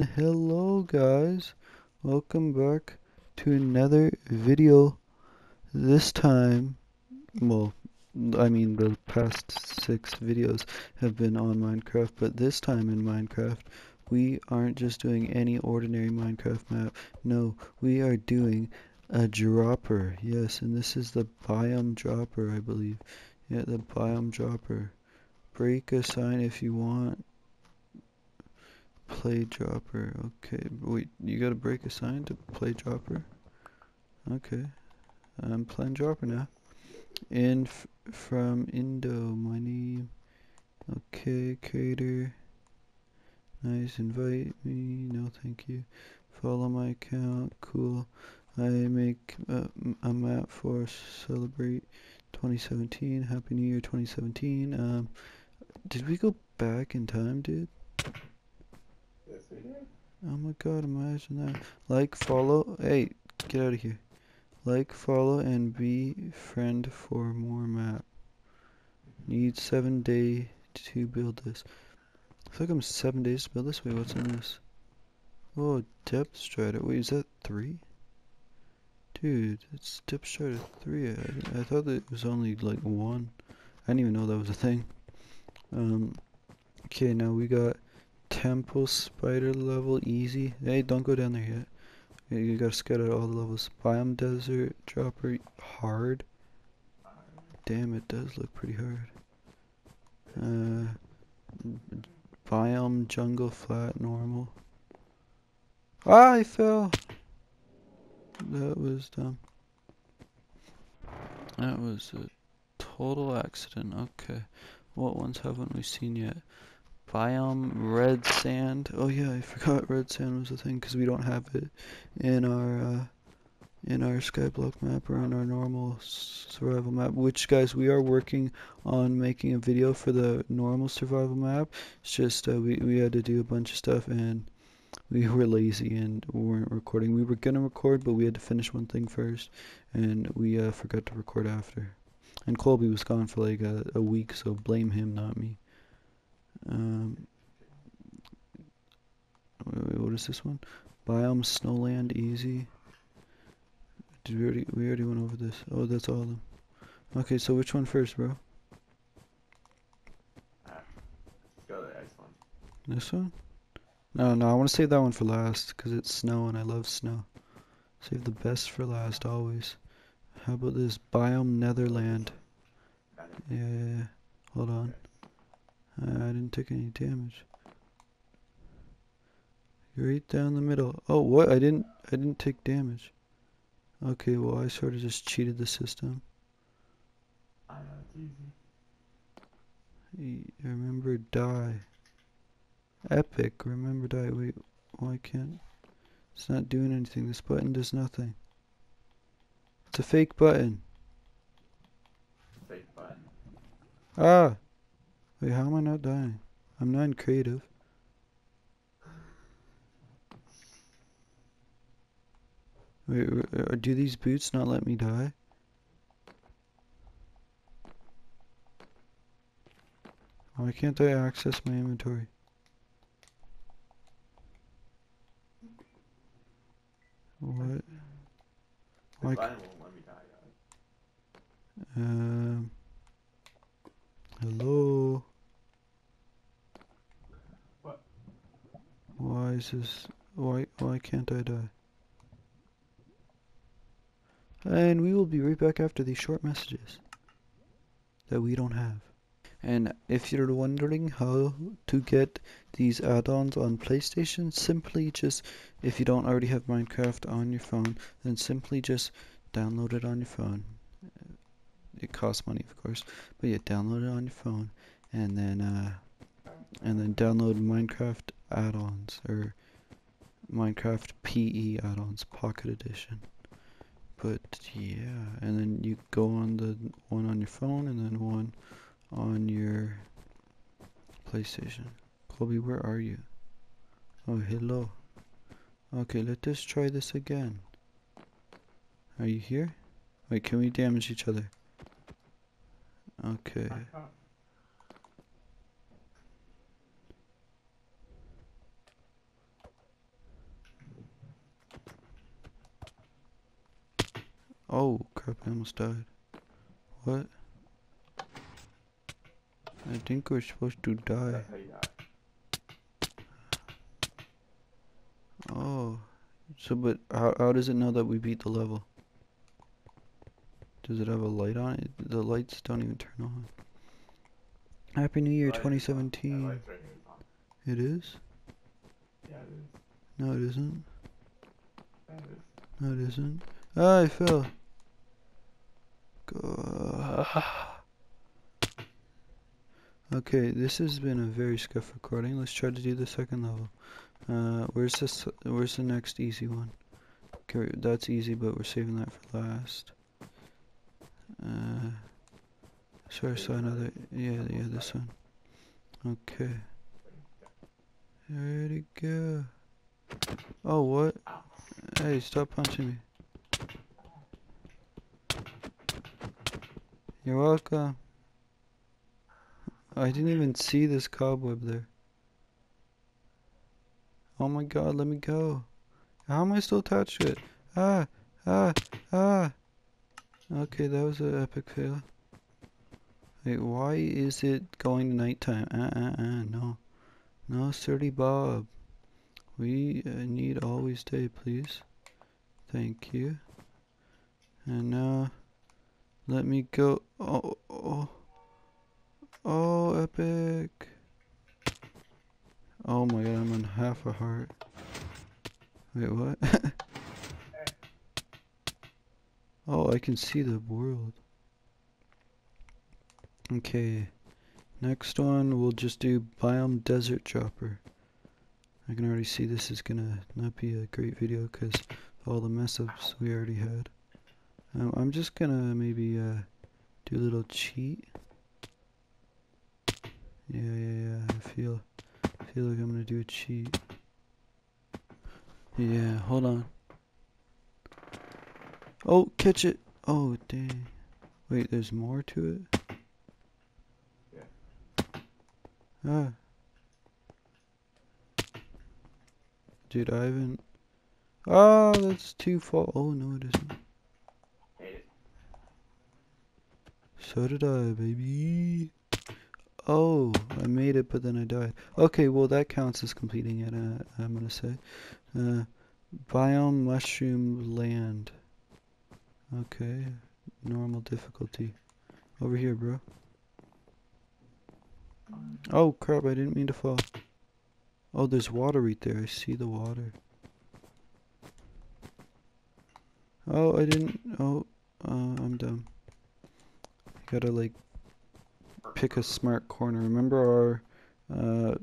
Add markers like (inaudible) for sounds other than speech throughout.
Hello guys, welcome back to another video. This time, well, I mean the past six videos have been on Minecraft, but this time in Minecraft, we aren't just doing any ordinary Minecraft map. No, we are doing a dropper. Yes, and this is the biome dropper, I believe. Yeah, the biome dropper. Break a sign if you want play dropper. Okay, wait, you gotta break a sign to play dropper? Okay, I'm playing dropper now. In from Indo, my name. Okay, creator. Nice, invite me. No, thank you. Follow my account. Cool. I make a, a map for celebrate 2017. Happy New Year 2017. Um, did we go back in time, dude? Oh my god, imagine that. Like, follow. Hey, get out of here. Like, follow, and be friend for more map. Need seven day to build this. I feel like I'm seven days to build this. Wait, what's in this? Oh, depth strider. Wait, is that three? Dude, it's depth strider three. I, I thought that it was only like one. I didn't even know that was a thing. Um, okay, now we got temple spider level easy. Hey, don't go down there yet. You gotta out all the levels. Biome desert dropper hard. Damn, it does look pretty hard. Uh, biome jungle flat normal. Ah, I fell. That was dumb. That was a total accident. Okay, what ones haven't we seen yet? Biome red sand. Oh yeah i forgot red sand was a thing because we don't have it in our uh, in our skyblock map or on our normal survival map which guys we are working on making a video for the normal survival map. It's just uh, we, we had to do a bunch of stuff and we were lazy and weren't recording. We were gonna record but we had to finish one thing first and we uh, forgot to record after. And colby was gone for like a, a week so blame him not me um, Wait, what is this one? Biome Snowland Easy. Did we already we already went over this? Oh, that's all of them. Okay, so which one first, bro? go the next one. This one? No, no, I want to save that one for last because it's snow and I love snow. Save the best for last always. How about this biome Netherland? Yeah, yeah, yeah. Hold on. Uh, I didn't take any damage. Right down the middle. Oh, what? I didn't. I didn't take damage. Okay, well, I sort of just cheated the system. I know it's easy. Remember, die. Epic. Remember, die. Wait, why can't? It's not doing anything. This button does nothing. It's a fake button. Fake button. Ah. Wait, how am I not dying? I'm not in creative. Wait, uh, do these boots not let me die? Why can't I access my inventory? What? Why? button won't let me die. Um. Hello. What? Why? Why can't I die? And we will be right back after these short messages that we don't have. And if you're wondering how to get these add-ons on PlayStation, simply just, if you don't already have Minecraft on your phone, then simply just download it on your phone. It costs money, of course, but yeah, download it on your phone, and then uh, and then download Minecraft add-ons or Minecraft PE add-ons, Pocket Edition. But yeah, and then you go on the one on your phone and then one on your PlayStation. Colby, where are you? Oh, hello. Okay, let us try this again. Are you here? Wait, can we damage each other? Okay. Oh crap! I almost died. What? I think we're supposed to die. That's how you die. Oh, so but how how does it know that we beat the level? Does it have a light on it? The lights don't even turn on. Happy New Year Light is on. That 2017. light's right here, it's. It is? Yeah, it is. No, it isn't. Yeah, it is. No, it isn't. Ah, I fell. (sighs) Okay, this has been a very scuff recording. Let's try to do the second level. Uh, where's this? Where's the next easy one? Okay, that's easy, but we're saving that for last. Uh, sorry, I saw another. Yeah, yeah, this one. Okay, ready go. Oh, what? Hey, stop punching me. You're welcome. I didn't even see this cobweb there. Oh my god, let me go. How am I still attached to it? Ah, ah, ah. Okay, that was an epic fail. Wait, why is it going to nighttime? Uh, uh, uh, no. No, sturdy Bob. We uh, need always day, please. Thank you. And now, let me go. Oh, oh, oh, epic. Oh my god, I'm on half a heart. Wait, what? (laughs) oh, I can see the world. Okay, next one we'll just do Biome Desert Dropper. I can already see this is gonna not be a great video because all the mess ups we already had. Um, I'm just gonna maybe uh, do a little cheat. Yeah, yeah, yeah. I feel, feel like I'm gonna do a cheat. Yeah, hold on. Oh, catch it! Oh, dang. Wait, there's more to it? Yeah. Ah. Dude, I haven't. Oh, that's too far. Oh, no, it isn't. Hate it. So did I, baby. Oh, I made it, but then I died. Okay, well, that counts as completing it, uh, I'm gonna say. Uh, biome mushroom land. Okay, normal difficulty. Over here, bro. Oh, crap, I didn't mean to fall. Oh, there's water right there. I see the water. Oh, I didn't. Oh, uh, I'm dumb. Gotta, like, pick a smart corner. Remember our uh,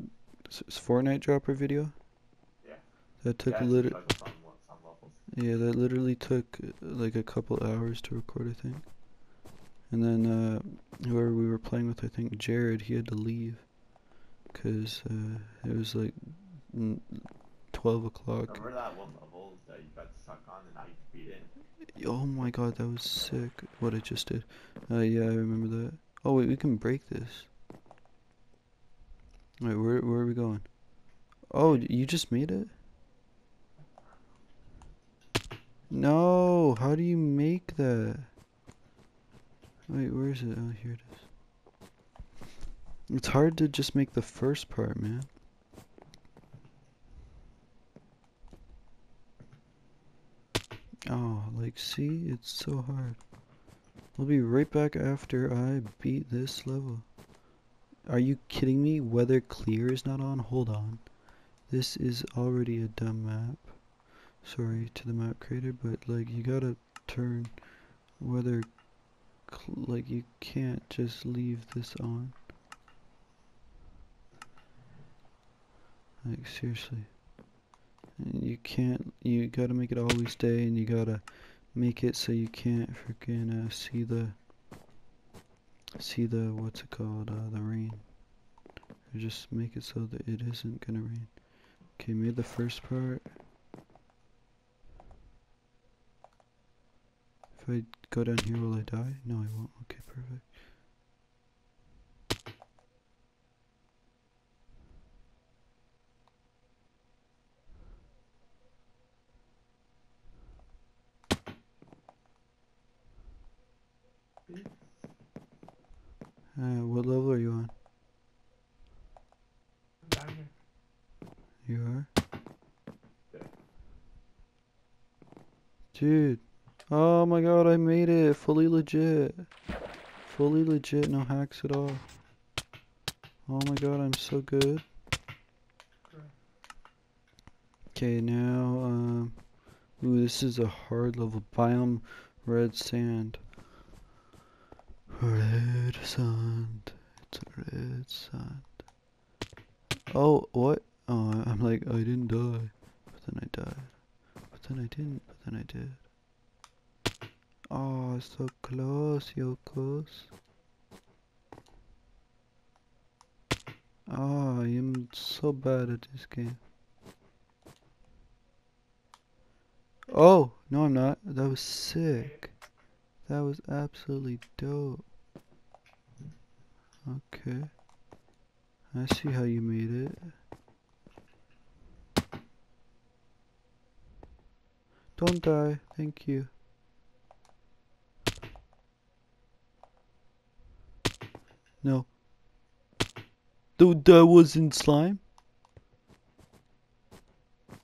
Fortnite dropper video? Yeah. That took yeah, a it's little. like some, some levels. Yeah, that literally took uh, like a couple hours to record, I think. And then uh, whoever we were playing with, I think Jared, he had to leave because uh, it was like 12 o'clock. Remember that one level that you got stuck on and you beat it? Oh my god, that was sick. What I just did. Uh, yeah, I remember that. Oh wait, we can break this. Wait, where where are we going? Oh, you just made it? No, how do you make that? Wait, where is it? Oh, here it is. It's hard to just make the first part, man. Oh, like, see? It's so hard. We'll be right back after I beat this level. Are you kidding me? Weather clear is not on? Hold on. This is already a dumb map. Sorry to the map creator, but like you gotta turn weather like you can't just leave this on. Like seriously. And you can't you gotta make it always day and you gotta make it so you can't freaking uh, see the see the what's it called uh, the rain. Or just make it so that it isn't gonna rain. Okay made the first part. If I go down here will I die? No I won't. Okay perfect Uh, what level are you on? Down. You are? Yeah. Dude. Oh my god, I made it. Fully legit. Fully legit, no hacks at all. Oh my god, I'm so good. Okay, now, um, ooh, this is a hard level. Biome red sand. Red sand. It's red sand. Oh, what? Oh, I'm like, I didn't die. But then I died. But then I didn't, but then I did. Oh, so close, Yokos. Oh, I am so bad at this game. Oh, no I'm not. That was sick. That was absolutely dope. Okay. I see how you made it. Don't die. Thank you. No. Dude, that wasn't slime?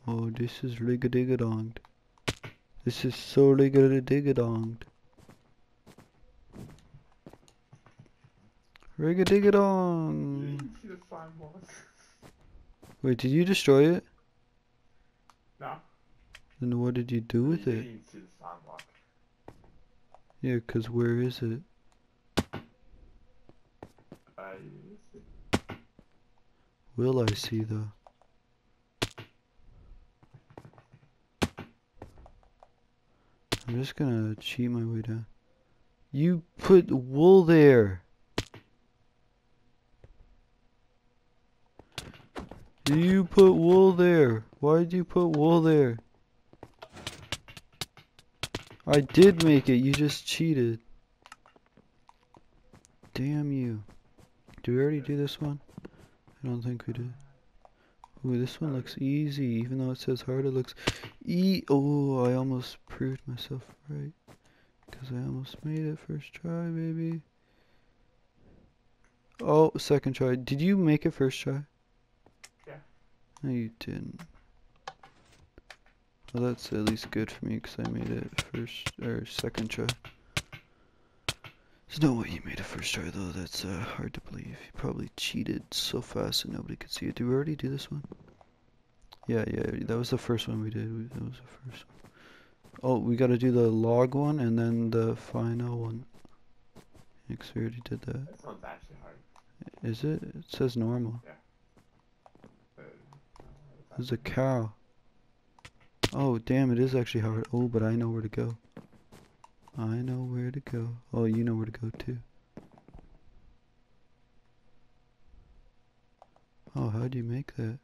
Oh, this is rigga-digga-donged. This is so rigga-digga-donged. Didn't see the slime balls. Wait, did you destroy it? No. Then what did you do with you it? didn't see the slime block. Yeah, 'cause where is it? You see. Will I see though? I'm just gonna cheat my way down. You put wool there. You put wool there. Why did you put wool there? I did make it. You just cheated. Damn you. Did we already do this one? I don't think we did. Ooh, this one looks easy, even though it says hard, it looks e- Oh, I almost proved myself right. Because I almost made it first try, baby. Oh, second try. Did you make it first try? Yeah. No, you didn't. Well, that's at least good for me, because I made it first, or second try. There's no way you made it first try though, that's uh, hard to believe. You probably cheated so fast that nobody could see it. Did we already do this one? Yeah, yeah, that was the first one we did. That was the first one. Oh, we gotta do the log one and then the final one. Yeah, 'cause we already did that. This one's actually hard. Is it? It says normal. Uh, There's a cow. Oh, damn, it is actually hard. Oh, but I know where to go. I know where to go. Oh, you know where to go too. Oh, how'd you make that?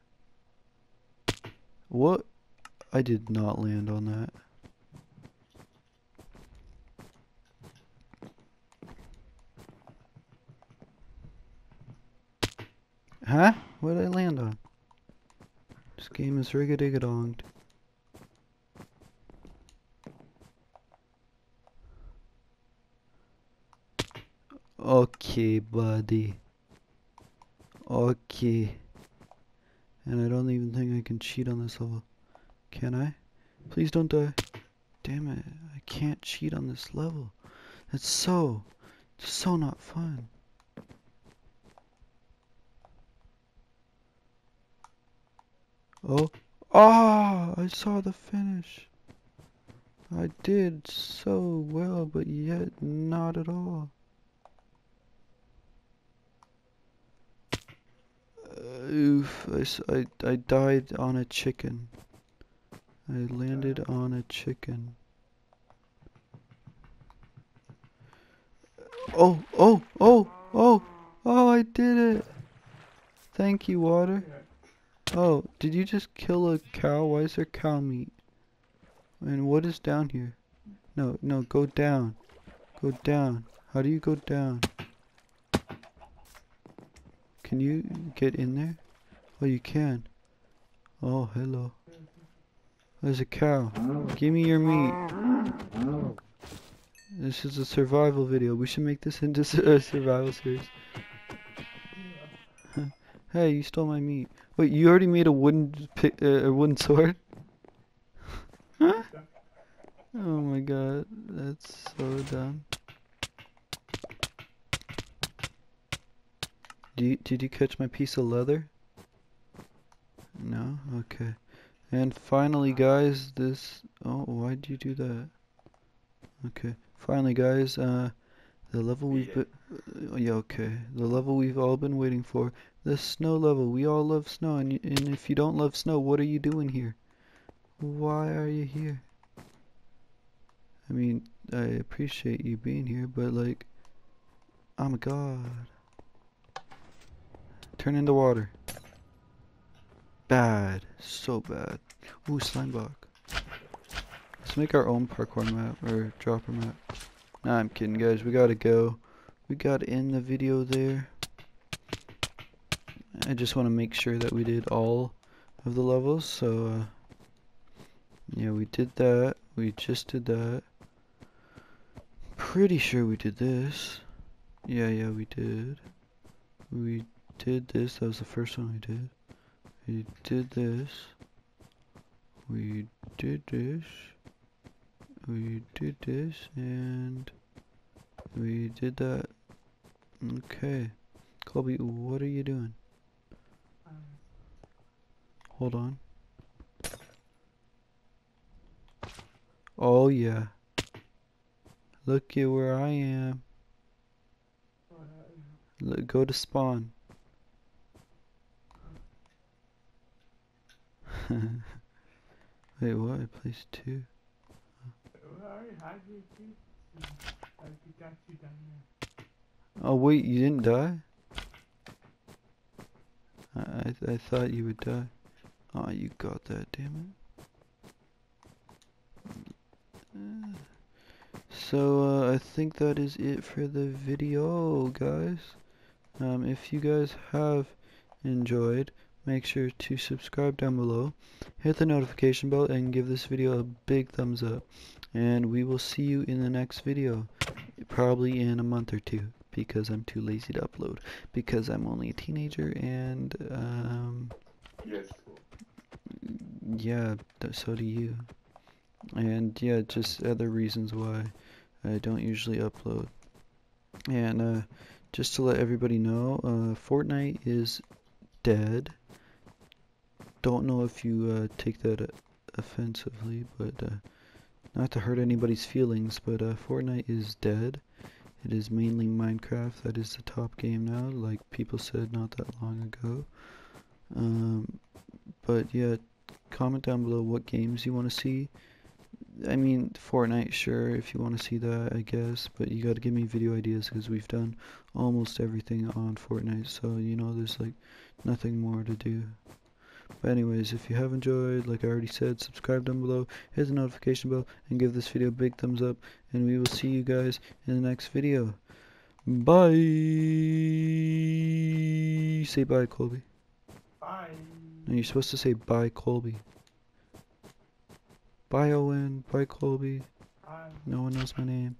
What? I did not land on that. Huh? What did I land is rigga-digga-donged. Okay, buddy. Okay. And I don't even think I can cheat on this level. Can I? Please don't die. Damn it. I can't cheat on this level. That's so, so not fun. Oh. Ah! I saw the finish. I did so well, but yet not at all. Uh, oof, I died on a chicken. I landed on a chicken. Oh, oh, oh, oh, oh, I did it! Thank you, water. Oh, did you just kill a cow? Why is there cow meat? And what is down here? No, no, go down. Go down. How do you go down? Can you get in there? Oh, you can. Oh, hello. There's a cow. Give me your meat. This is a survival video. We should make this into (laughs) a survival series. Hey, you stole my meat. Wait, you already made a wooden pi- uh, a wooden sword? (laughs) Huh? Oh my god, that's so dumb. Do you, did you catch my piece of leather? No? Okay. And finally, guys, this. Oh, why'd you do that? Okay. Finally, guys, uh, the level we've been. Uh, yeah, okay. The level we've all been waiting for. The snow level. We all love snow, and, and if you don't love snow, what are you doing here? Why are you here? I mean, I appreciate you being here, but like, I'm a god. Turn into water. Bad. So bad. Ooh, slime block. Let's make our own parkour map, or dropper map. Nah, I'm kidding, guys. We gotta go. We gotta end the video there. I just want to make sure that we did all of the levels, so, uh, yeah, we did that. We just did that. Pretty sure we did this. Yeah, yeah, we did. We did this. That was the first one we did. We did this. We did this. We did this, and we did that. Okay. Colby, what are you doing? Hold on. Oh yeah. Look at where I am. Look, go to spawn. (laughs) Wait, what? I placed two. Oh wait, you didn't die? I I, I thought you would die. Oh, you got that, damn it. So uh, I think that is it for the video, guys. Um, if you guys have enjoyed, make sure to subscribe down below, hit the notification bell, and give this video a big thumbs up. And we will see you in the next video, probably in a month or two, because I'm too lazy to upload, because I'm only a teenager, and um, Yes. Yeah, so do you. And yeah, just other reasons why I don't usually upload. And uh, just to let everybody know, uh, Fortnite is dead. Don't know if you uh, take that uh, offensively, but uh, not to hurt anybody's feelings, but uh, Fortnite is dead. It is mainly Minecraft that is the top game now, like people said not that long ago. Um, but yeah, comment down below what games you want to see. I mean, Fortnite, sure, if you want to see that, I guess, but you got to give me video ideas because we've done almost everything on Fortnite, so you know, there's like nothing more to do. But anyways, if you have enjoyed, like I already said, subscribe down below, hit the notification bell, and give this video a big thumbs up, and we will see you guys in the next video. Bye! Say bye, Colby. Bye. No, you're supposed to say bye, Colby. Bye, Owen. Bye, Colby. No one knows my name.